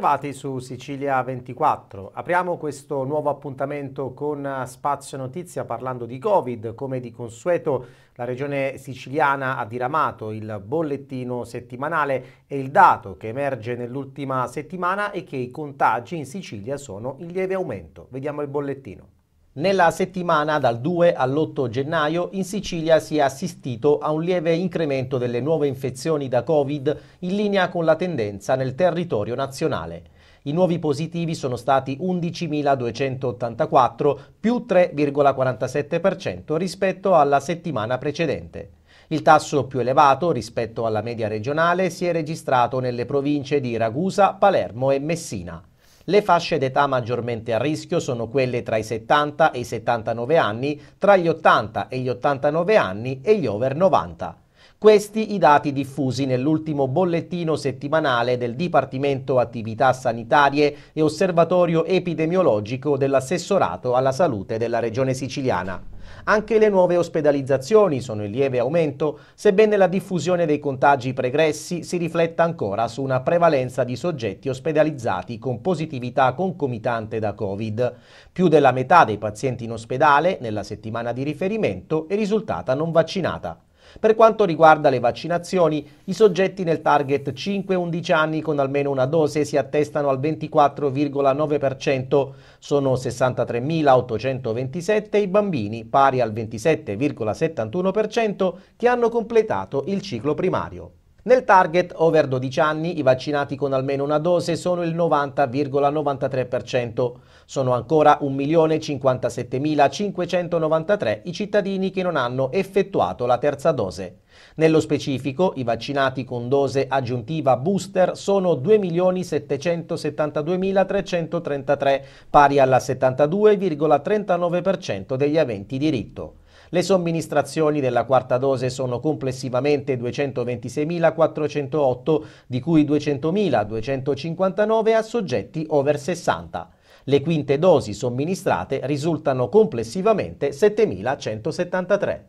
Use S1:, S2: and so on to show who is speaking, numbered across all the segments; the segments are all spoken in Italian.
S1: Ben ritrovati su Sicilia 24. Apriamo questo nuovo appuntamento con Spazio Notizia parlando di Covid. Come di consueto la regione siciliana ha diramato il bollettino settimanale e il dato che emerge nell'ultima settimana è che i contagi in Sicilia sono in lieve aumento. Vediamo il bollettino. Nella settimana dal 2 all'8 gennaio in Sicilia si è assistito a un lieve incremento delle nuove infezioni da Covid in linea con la tendenza nel territorio nazionale. I nuovi positivi sono stati 11.284 più 3,47% rispetto alla settimana precedente. Il tasso più elevato rispetto alla media regionale si è registrato nelle province di Ragusa, Palermo e Messina. Le fasce d'età maggiormente a rischio sono quelle tra i 70 e i 79 anni, tra gli 80 e gli 89 anni e gli over 90. Questi i dati diffusi nell'ultimo bollettino settimanale del Dipartimento Attività Sanitarie e Osservatorio Epidemiologico dell'Assessorato alla Salute della Regione Siciliana. Anche le nuove ospedalizzazioni sono in lieve aumento, sebbene la diffusione dei contagi pregressi si rifletta ancora su una prevalenza di soggetti ospedalizzati con positività concomitante da Covid. Più della metà dei pazienti in ospedale, nella settimana di riferimento, è risultata non vaccinata. Per quanto riguarda le vaccinazioni, i soggetti nel target 5-11 anni con almeno una dose si attestano al 24,9%, sono 63.827 i bambini, pari al 27,71%, che hanno completato il ciclo primario. Nel target over 12 anni i vaccinati con almeno una dose sono il 90,93%. Sono ancora 1.057.593 i cittadini che non hanno effettuato la terza dose. Nello specifico, i vaccinati con dose aggiuntiva booster sono 2.772.333, pari alla 72,39% degli aventi diritto. Le somministrazioni della quarta dose sono complessivamente 226.408, di cui 200.259 a soggetti over 60. Le quinte dosi somministrate risultano complessivamente 7.173.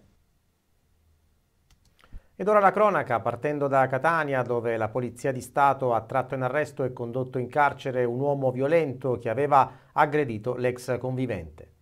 S1: Ed ora la cronaca, partendo da Catania, dove la Polizia di Stato ha tratto in arresto e condotto in carcere un uomo violento che aveva aggredito l'ex convivente.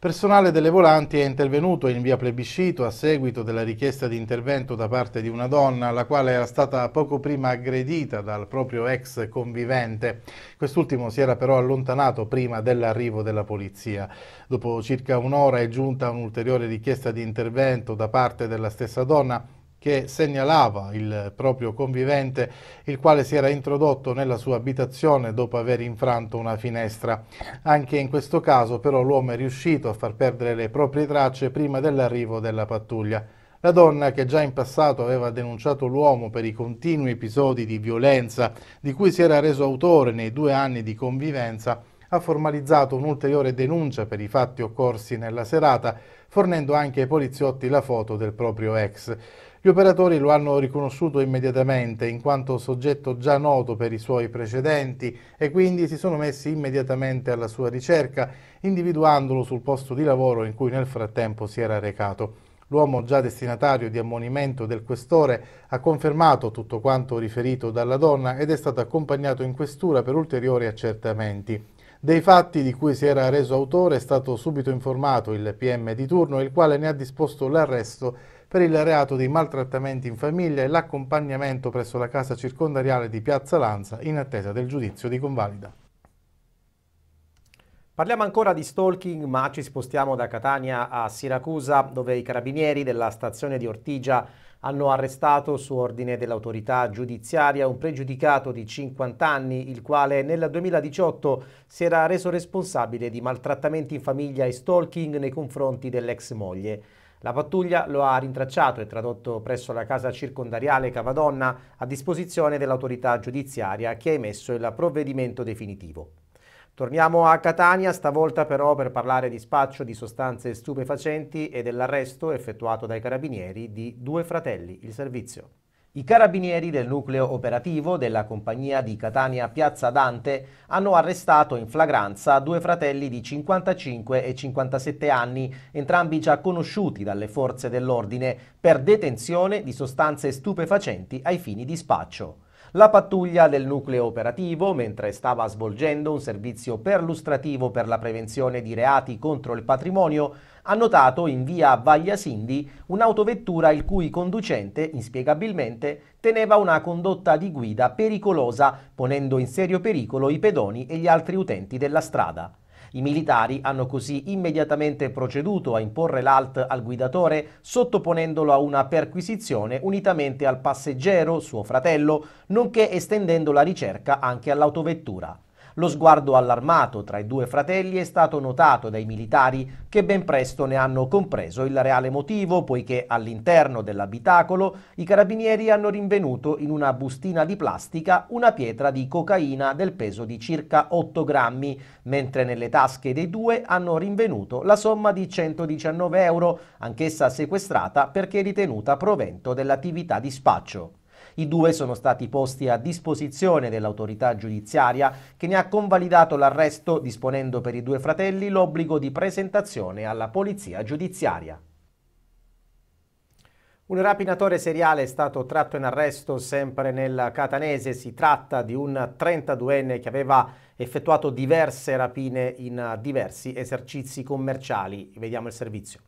S2: Personale delle volanti è intervenuto in via plebiscito a seguito della richiesta di intervento da parte di una donna, la quale era stata poco prima aggredita dal proprio ex convivente. Quest'ultimo si era però allontanato prima dell'arrivo della polizia. Dopo circa un'ora è giunta un'ulteriore richiesta di intervento da parte della stessa donna che segnalava il proprio convivente, il quale si era introdotto nella sua abitazione dopo aver infranto una finestra. Anche in questo caso però l'uomo è riuscito a far perdere le proprie tracce prima dell'arrivo della pattuglia. La donna, che già in passato aveva denunciato l'uomo per i continui episodi di violenza di cui si era reso autore nei due anni di convivenza, ha formalizzato un'ulteriore denuncia per i fatti occorsi nella serata, fornendo anche ai poliziotti la foto del proprio ex. Gli operatori lo hanno riconosciuto immediatamente in quanto soggetto già noto per i suoi precedenti e quindi si sono messi immediatamente alla sua ricerca, individuandolo sul posto di lavoro in cui nel frattempo si era recato. L'uomo già destinatario di ammonimento del questore ha confermato tutto quanto riferito dalla donna ed è stato accompagnato in questura per ulteriori accertamenti. Dei fatti di cui si era reso autore è stato subito informato il PM di turno, il quale ne ha disposto l'arresto per il reato di maltrattamenti in famiglia e l'accompagnamento presso la casa circondariale di Piazza Lanza in attesa del giudizio di convalida.
S1: Parliamo ancora di stalking, ma ci spostiamo da Catania a Siracusa, dove i carabinieri della stazione di Ortigia hanno arrestato su ordine dell'autorità giudiziaria un pregiudicato di 50 anni, il quale nel 2018 si era reso responsabile di maltrattamenti in famiglia e stalking nei confronti dell'ex moglie. La pattuglia lo ha rintracciato e tradotto presso la casa circondariale Cavadonna a disposizione dell'autorità giudiziaria che ha emesso il provvedimento definitivo. Torniamo a Catania, stavolta però per parlare di spaccio di sostanze stupefacenti e dell'arresto effettuato dai carabinieri di due fratelli, il servizio. I carabinieri del nucleo operativo della compagnia di Catania Piazza Dante hanno arrestato in flagranza due fratelli di 55 e 57 anni, entrambi già conosciuti dalle forze dell'ordine, per detenzione di sostanze stupefacenti ai fini di spaccio. La pattuglia del nucleo operativo, mentre stava svolgendo un servizio perlustrativo per la prevenzione di reati contro il patrimonio, ha notato in via Vaglia Sindi un'autovettura il cui conducente, inspiegabilmente, teneva una condotta di guida pericolosa, ponendo in serio pericolo i pedoni e gli altri utenti della strada. I militari hanno così immediatamente proceduto a imporre l'alt al guidatore, sottoponendolo a una perquisizione unitamente al passeggero, suo fratello, nonché estendendo la ricerca anche all'autovettura. Lo sguardo allarmato tra i due fratelli è stato notato dai militari che ben presto ne hanno compreso il reale motivo poiché all'interno dell'abitacolo i carabinieri hanno rinvenuto in una bustina di plastica una pietra di cocaina del peso di circa 8 grammi, mentre nelle tasche dei due hanno rinvenuto la somma di 119 euro, anch'essa sequestrata perché ritenuta provento dell'attività di spaccio. I due sono stati posti a disposizione dell'autorità giudiziaria che ne ha convalidato l'arresto disponendo per i due fratelli l'obbligo di presentazione alla polizia giudiziaria. Un rapinatore seriale è stato tratto in arresto sempre nel Catanese. Si tratta di un 32enne che aveva effettuato diverse rapine in diversi esercizi commerciali. Vediamo il servizio.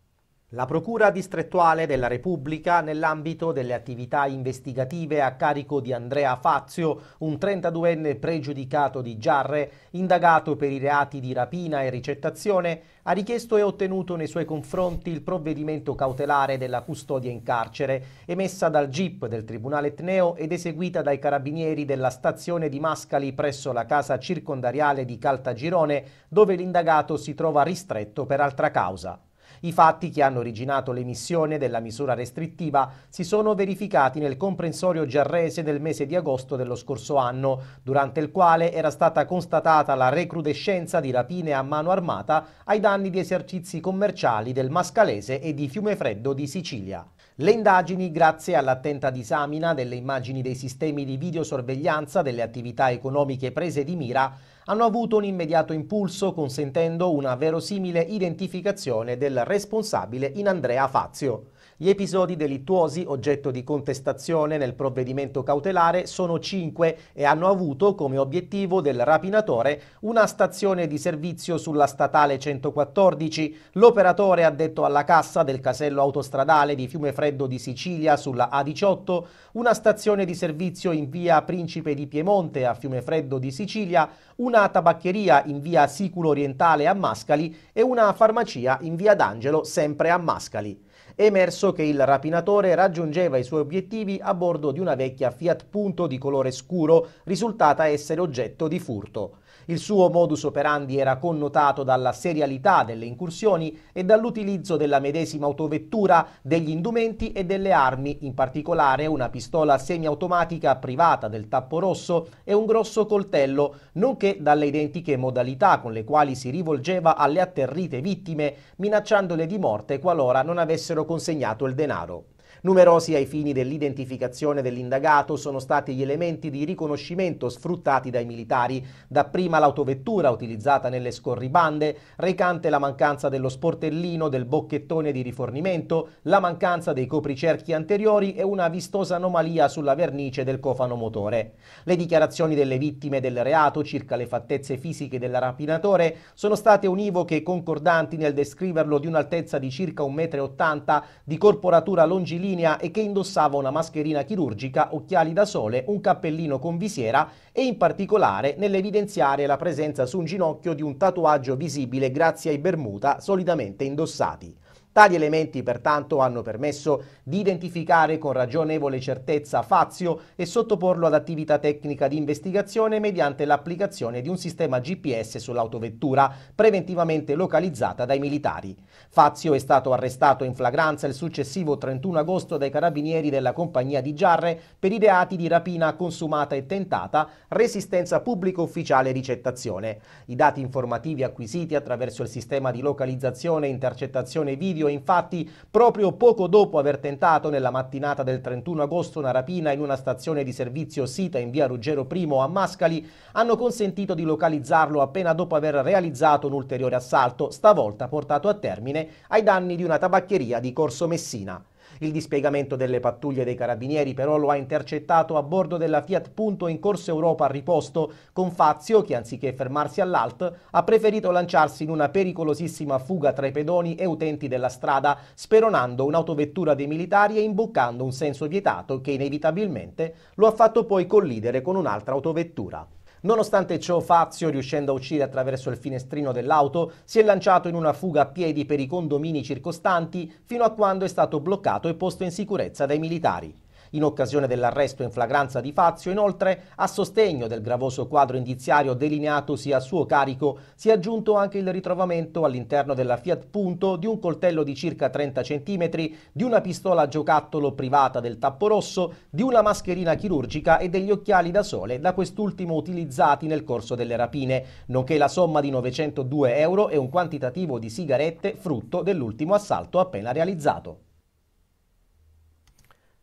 S1: La Procura distrettuale della Repubblica, nell'ambito delle attività investigative a carico di Andrea Fazio, un 32enne pregiudicato di Giarre, indagato per i reati di rapina e ricettazione, ha richiesto e ottenuto nei suoi confronti il provvedimento cautelare della custodia in carcere, emessa dal GIP del Tribunale Etneo ed eseguita dai carabinieri della stazione di Mascali presso la casa circondariale di Caltagirone, dove l'indagato si trova ristretto per altra causa. I fatti che hanno originato l'emissione della misura restrittiva si sono verificati nel comprensorio giarrese del mese di agosto dello scorso anno, durante il quale era stata constatata la recrudescenza di rapine a mano armata ai danni di esercizi commerciali del Mascalese e di Fiumefreddo di Sicilia. Le indagini, grazie all'attenta disamina delle immagini dei sistemi di videosorveglianza delle attività economiche prese di mira, hanno avuto un immediato impulso consentendo una verosimile identificazione del responsabile in Andrea Fazio. Gli episodi delittuosi oggetto di contestazione nel provvedimento cautelare sono cinque e hanno avuto come obiettivo del rapinatore una stazione di servizio sulla statale 114, l'operatore addetto alla cassa del casello autostradale di Fiumefreddo di Sicilia sulla A18, una stazione di servizio in via Principe di Piemonte a Fiumefreddo di Sicilia, una tabaccheria in via Siculo Orientale a Mascali e una farmacia in via D'Angelo sempre a Mascali è emerso che il rapinatore raggiungeva i suoi obiettivi a bordo di una vecchia Fiat Punto di colore scuro, risultata essere oggetto di furto. Il suo modus operandi era connotato dalla serialità delle incursioni e dall'utilizzo della medesima autovettura, degli indumenti e delle armi, in particolare una pistola semiautomatica privata del tappo rosso e un grosso coltello, nonché dalle identiche modalità con le quali si rivolgeva alle atterrite vittime, minacciandole di morte qualora non avessero consegnato il denaro. Numerosi ai fini dell'identificazione dell'indagato sono stati gli elementi di riconoscimento sfruttati dai militari, dapprima l'autovettura utilizzata nelle scorribande, recante la mancanza dello sportellino del bocchettone di rifornimento, la mancanza dei copricerchi anteriori e una vistosa anomalia sulla vernice del cofano motore. Le dichiarazioni delle vittime del reato circa le fattezze fisiche del rapinatore sono state univoche e concordanti nel descriverlo di un'altezza di circa 1,80 m, di corporatura longilinea linea e che indossava una mascherina chirurgica, occhiali da sole, un cappellino con visiera e in particolare nell'evidenziare la presenza su un ginocchio di un tatuaggio visibile grazie ai bermuda solidamente indossati. Tali elementi pertanto hanno permesso di identificare con ragionevole certezza Fazio e sottoporlo ad attività tecnica di investigazione mediante l'applicazione di un sistema GPS sull'autovettura preventivamente localizzata dai militari. Fazio è stato arrestato in flagranza il successivo 31 agosto dai carabinieri della compagnia di Giarre per i reati di rapina consumata e tentata, resistenza pubblico ufficiale e ricettazione. I dati informativi acquisiti attraverso il sistema di localizzazione e intercettazione video Presidio infatti proprio poco dopo aver tentato nella mattinata del 31 agosto una rapina in una stazione di servizio sita in via Ruggero I a Mascali hanno consentito di localizzarlo appena dopo aver realizzato un ulteriore assalto, stavolta portato a termine ai danni di una tabaccheria di Corso Messina. Il dispiegamento delle pattuglie dei carabinieri però lo ha intercettato a bordo della Fiat Punto in Corso Europa a riposto, con Fazio che anziché fermarsi all'alt ha preferito lanciarsi in una pericolosissima fuga tra i pedoni e utenti della strada, speronando un'autovettura dei militari e imboccando un senso vietato che inevitabilmente lo ha fatto poi collidere con un'altra autovettura. Nonostante ciò Fazio, riuscendo a uscire attraverso il finestrino dell'auto, si è lanciato in una fuga a piedi per i condomini circostanti fino a quando è stato bloccato e posto in sicurezza dai militari. In occasione dell'arresto in flagranza di Fazio, inoltre, a sostegno del gravoso quadro indiziario delineatosi a suo carico, si è aggiunto anche il ritrovamento all'interno della Fiat Punto di un coltello di circa 30 cm, di una pistola a giocattolo privata del tappo rosso, di una mascherina chirurgica e degli occhiali da sole da quest'ultimo utilizzati nel corso delle rapine, nonché la somma di 902 euro e un quantitativo di sigarette frutto dell'ultimo assalto appena realizzato.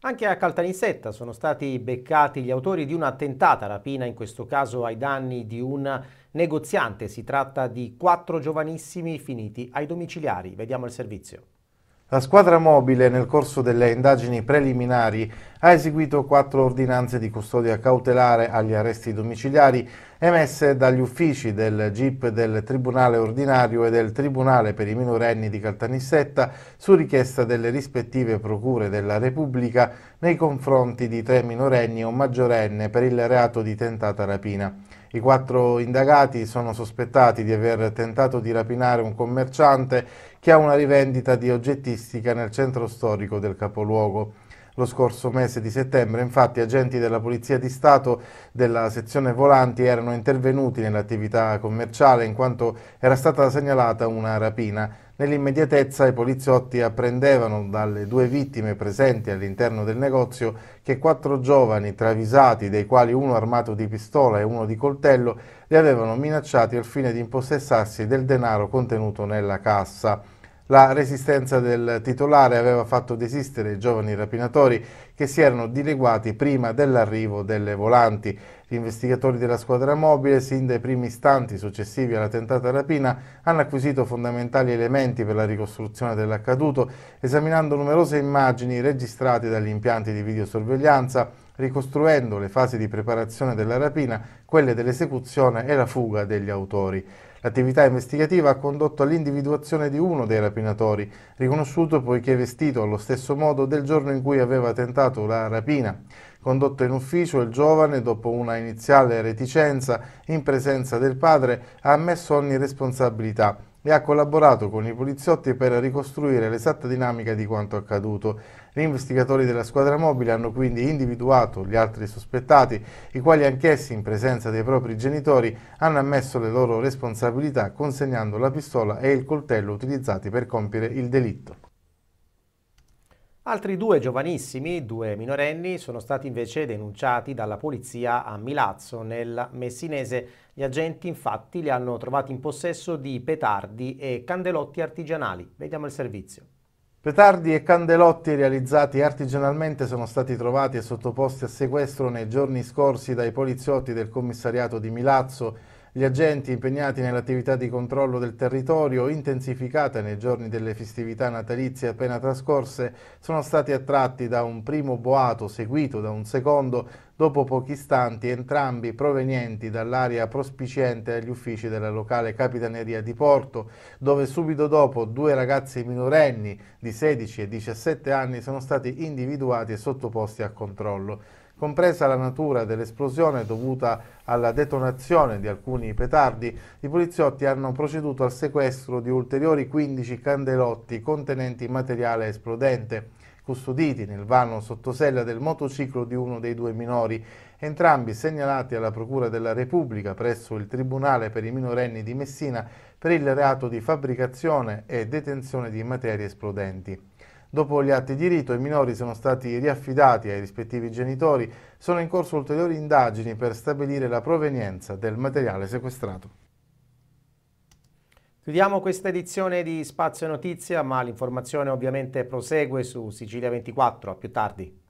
S1: Anche a Caltanissetta sono stati beccati gli autori di una tentata rapina, in questo caso ai danni di un negoziante. Si tratta di quattro giovanissimi finiti ai domiciliari. Vediamo il servizio.
S2: La squadra mobile nel corso delle indagini preliminari ha eseguito quattro ordinanze di custodia cautelare agli arresti domiciliari emesse dagli uffici del GIP del Tribunale Ordinario e del Tribunale per i minorenni di Caltanissetta su richiesta delle rispettive procure della Repubblica nei confronti di tre minorenni o maggiorenne per il reato di tentata rapina. I quattro indagati sono sospettati di aver tentato di rapinare un commerciante che ha una rivendita di oggettistica nel centro storico del capoluogo. Lo scorso mese di settembre, infatti, agenti della Polizia di Stato della sezione volanti erano intervenuti nell'attività commerciale in quanto era stata segnalata una rapina. Nell'immediatezza i poliziotti apprendevano dalle due vittime presenti all'interno del negozio che quattro giovani travisati, dei quali uno armato di pistola e uno di coltello, li avevano minacciati al fine di impossessarsi del denaro contenuto nella cassa. La resistenza del titolare aveva fatto desistere i giovani rapinatori che si erano dileguati prima dell'arrivo delle volanti. Gli investigatori della squadra mobile, sin dai primi istanti successivi alla tentata rapina, hanno acquisito fondamentali elementi per la ricostruzione dell'accaduto, esaminando numerose immagini registrate dagli impianti di videosorveglianza, ricostruendo le fasi di preparazione della rapina, quelle dell'esecuzione e la fuga degli autori. L'attività investigativa ha condotto all'individuazione di uno dei rapinatori, riconosciuto poiché vestito allo stesso modo del giorno in cui aveva tentato la rapina. Condotto in ufficio, il giovane, dopo una iniziale reticenza in presenza del padre, ha ammesso ogni responsabilità e ha collaborato con i poliziotti per ricostruire l'esatta dinamica di quanto accaduto. Gli investigatori della squadra mobile hanno quindi individuato gli altri sospettati, i quali anch'essi in presenza dei propri genitori hanno ammesso le loro responsabilità consegnando la pistola e il coltello utilizzati per compiere il delitto.
S1: Altri due giovanissimi, due minorenni, sono stati invece denunciati dalla polizia a Milazzo, nel Messinese. Gli agenti infatti li hanno trovati in possesso di petardi e candelotti artigianali. Vediamo il servizio.
S2: Petardi e candelotti realizzati artigianalmente sono stati trovati e sottoposti a sequestro nei giorni scorsi dai poliziotti del commissariato di Milazzo gli agenti impegnati nell'attività di controllo del territorio, intensificata nei giorni delle festività natalizie appena trascorse, sono stati attratti da un primo boato seguito da un secondo dopo pochi istanti, entrambi provenienti dall'area prospiciente agli uffici della locale capitaneria di Porto, dove subito dopo due ragazzi minorenni di 16 e 17 anni sono stati individuati e sottoposti a controllo compresa la natura dell'esplosione dovuta alla detonazione di alcuni petardi, i poliziotti hanno proceduto al sequestro di ulteriori 15 candelotti contenenti materiale esplodente, custoditi nel vano sottosella del motociclo di uno dei due minori, entrambi segnalati alla Procura della Repubblica presso il Tribunale per i minorenni di Messina per il reato di fabbricazione e detenzione di materie esplodenti. Dopo gli atti di rito i minori sono stati riaffidati ai rispettivi genitori, sono in corso ulteriori indagini per stabilire la provenienza del materiale sequestrato.
S1: Chiudiamo questa edizione di Spazio Notizia, ma l'informazione ovviamente prosegue su Sicilia 24. A più tardi.